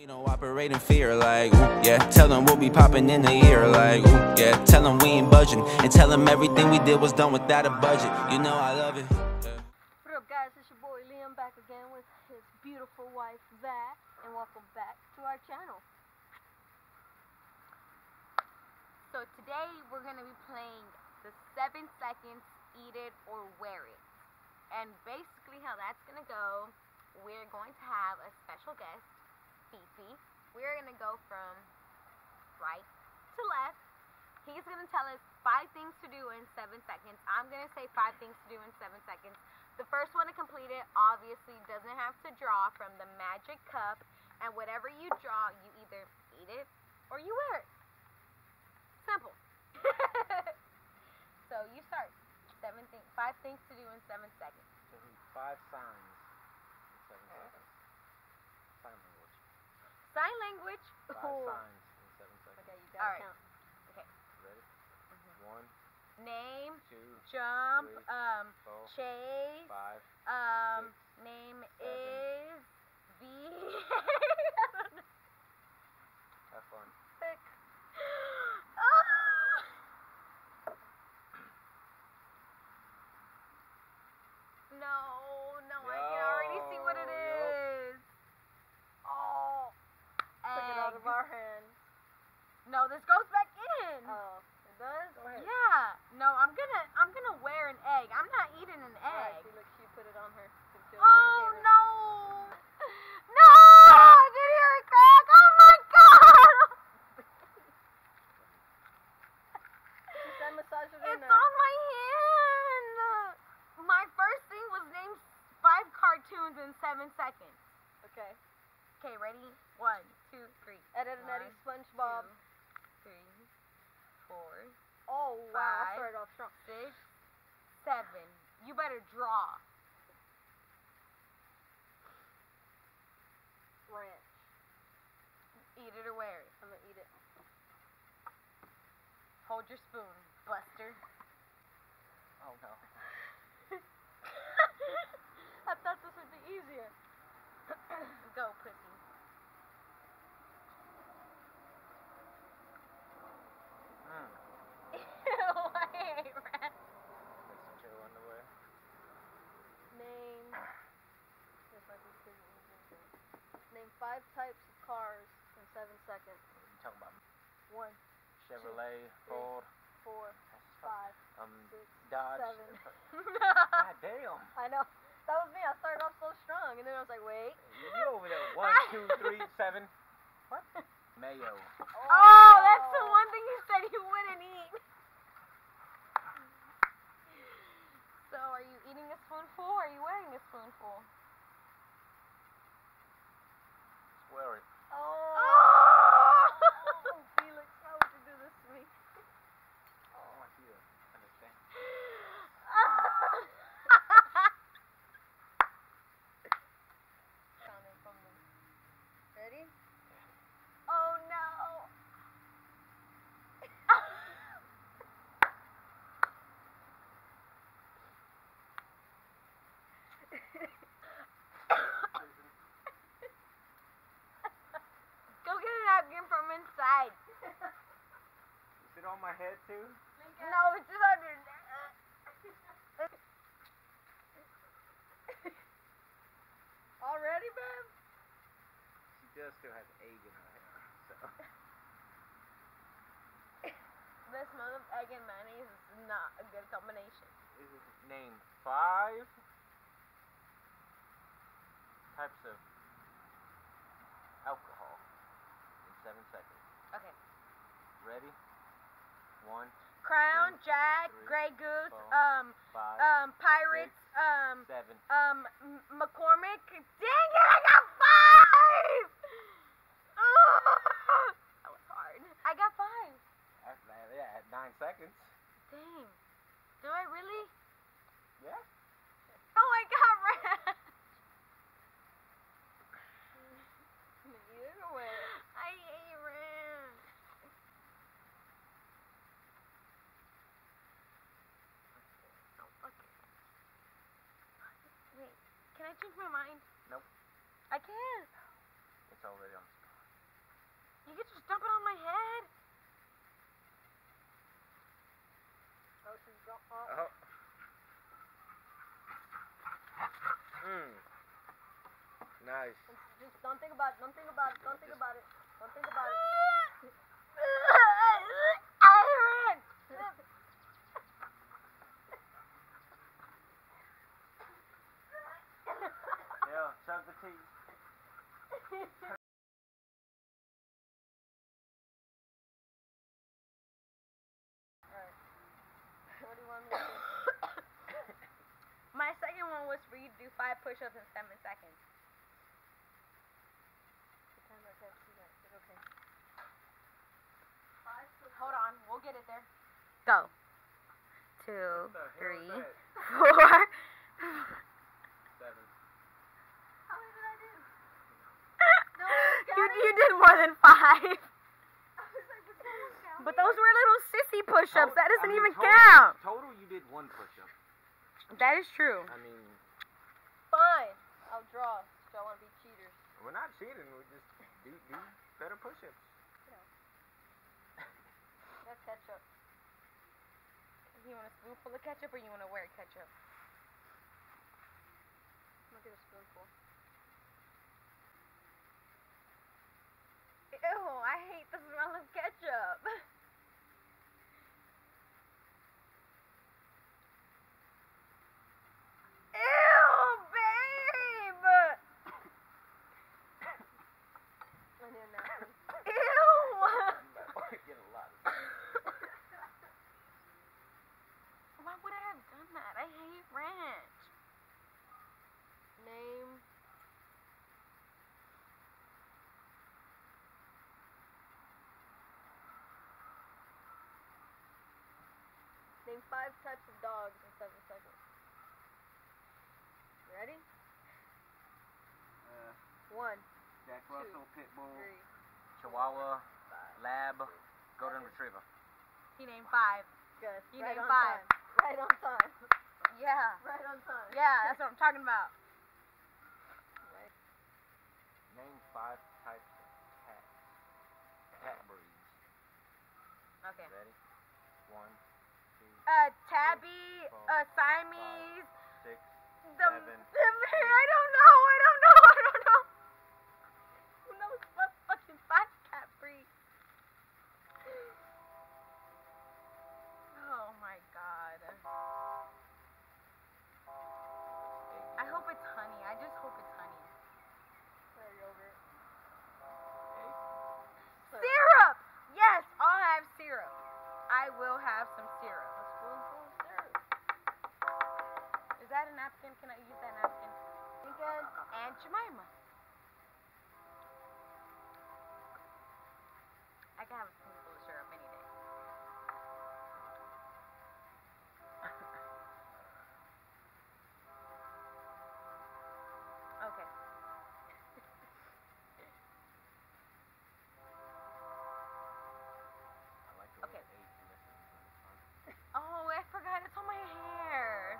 We don't operate in fear, like, ooh, yeah. Tell them we'll be popping in the ear, like, ooh, yeah. Tell them we ain't budging, and tell them everything we did was done without a budget. You know I love it. Yeah. What up, guys? It's your boy Liam back again with his beautiful wife, Vahh, and welcome back to our channel. So today we're gonna be playing the seven seconds eat it or wear it. And basically how that's gonna go, we're going to have a special guest, We're gonna go from right to left. He's gonna tell us five things to do in seven seconds. I'm gonna say five things to do in seven seconds. The first one to complete it obviously doesn't have to draw from the magic cup, and whatever you draw, you either eat it or you wear it. Simple. so you start. Seven things, five things to do in seven seconds. Five signs in seven seconds. Sign language. Sign language. Five Ooh. signs in seven seconds. Okay, you gotta Alright. count. Ready? Mhm. One, Name, two, jump, Three. um, four, chase, five. um, six, name seven. is V. Have fun. Six. Ah! No, no, I can already see what it Yo, yo. is. Oh, Took it out of egg. our hands. No, this goes back in. Oh, it does? Go ahead. Yeah. No, I'm gonna I'm gonna wear an egg. I'm not eating an Alright, egg. see, look, she put it on her. concealed Oh indicator. no! No! I can hear it crack! Oh my god! She said massage it in It's there. on my hand! My first thing was name five cartoons in seven seconds. Okay. Okay, ready? One, two, three. Ed, Ed, and Eddie, One, SpongeBob. two, three, four, Oh, wow. I five. started off strong. six, seven. You better draw. Ranch. Eat it or wear it. I'm gonna eat it. Hold your spoon, Buster. Oh no. I thought this would be easier. Go, pussy. Mm. Wait, Rat. That's some chill underwear. Name. This might be too easy. Name five types of cars in seven seconds. What are you talking about? One, Chevrolet, three. Ford, four, five, um, six, Dodge. seven. God damn. I know. That was me. I started off so strong, and then I was like, wait. You over there? One, two, three, seven. What? Mayo. Oh, that's the one thing you said you wouldn't eat. So, are you eating a spoonful or are you wearing a spoonful? Swear it. Oh. Oh! Felix, how would you do this to me? Oh, I feel. Understand. Counting from them. Ready? oh no! Go get a napkin from inside. Is it on my head too? No, it's just under there. Already, babe? She does still have egg in her hair. So. The smell of egg and mayonnaise is not a good combination. Is it name five types of alcohol in seven seconds? Okay. Ready? One, Crown, Two, Jack, three, Grey Goose, four, um, five, um, Pirates, six, um, seven. um, McCormick. Dang it, I got five! That was hard. I got five. That's, that, yeah, at nine seconds. Dang. Do I really? Yeah. Can I change my mind? Nope. I can't. It's already on the spot. You get just dump it on my head. Oh, Mmm. Nice. Just don't think about it. Don't think about it. Don't think about it. Don't think about it. Second for you to do five push-ups in seven seconds. The time I can't see that, okay. Hold on, we'll get it there. Go. Two, three, four. Seven. How many did I do? you you did more than five. Like, was someone counting? But those were little sissy push-ups. That doesn't mean, even total- count. Total, you did one push-up. That is true. I mean, Fine. I'll draw. So I want to be cheaters. we're not cheating. We just do do better push-ups. That's ketchup. You want a spoonful of ketchup or you want to wear ketchup? I'm gonna get a spoonful. Ew, I hate the smell of ketchup. Ew, babe. I need a napkin. Ew. Get a lot. Why would I have done that? I hate ranch. Name. Name five types of dogs in seven seconds. Ready? Uh, One, Jack Russell, Pitbull, three, Chihuahua, five. Lab, Golden Retriever. He named five. Good. He right named five. time. Right on time. Yeah. Right on time. Yeah, that's what I'm talking about. Right. Name five types of cats. Cat breeds. Okay. Ready? One, two, Uh, Tabby, uh, Siamese, the, the, I don't know, I can have a spoonful of syrup any day. Okay. I like the Okay. eight listens when it's fun. Oh, I forgot it's on my hair.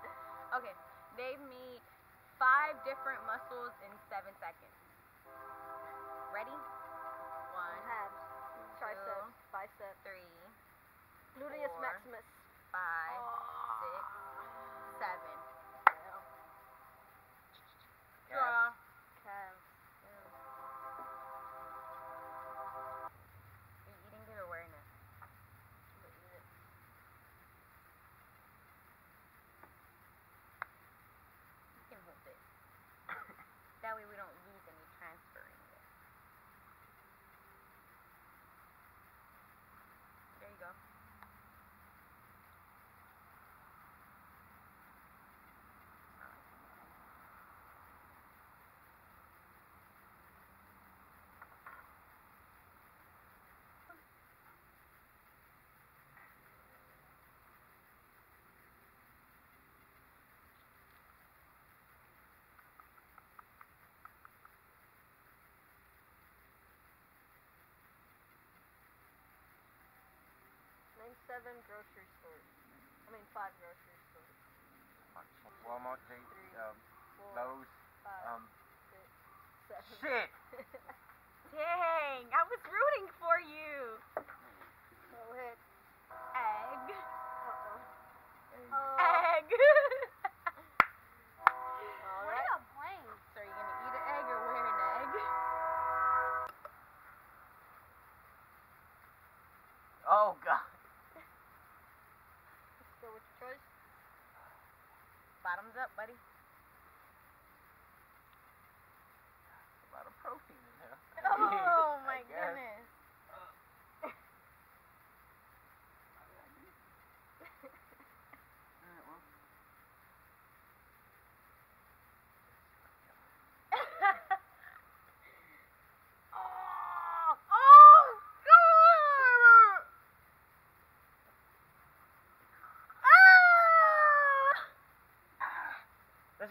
Okay, name me five different muscles in seven seconds. Ready? Abs. Triceps. Two. Biceps. three, Gluteus Four. maximus. five, six, Oh. seven. Yeah. Draw. Calves. Yeah. Are you eating it or wearing it? I'm gonna eat it. You can hold it. that way we don't lose any transferring it. There you go. Name seven grocery stores. I mean five grocery stores. Walmart, J, um, Four, Lowe's, five, um, six, seven. shit! Dang, I was rooting for you.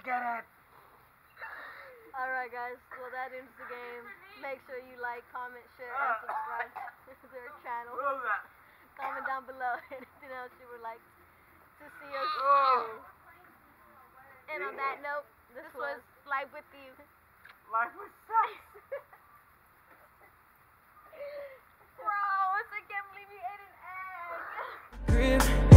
Get it. Alright guys, well that ends the game. Make sure you like, comment, share, and uh. subscribe to their channel. Comment down below anything else you would like to see us do. And on that note, this, was, Live Life With You. Life with Sex. Bro, I can't believe you ate an egg.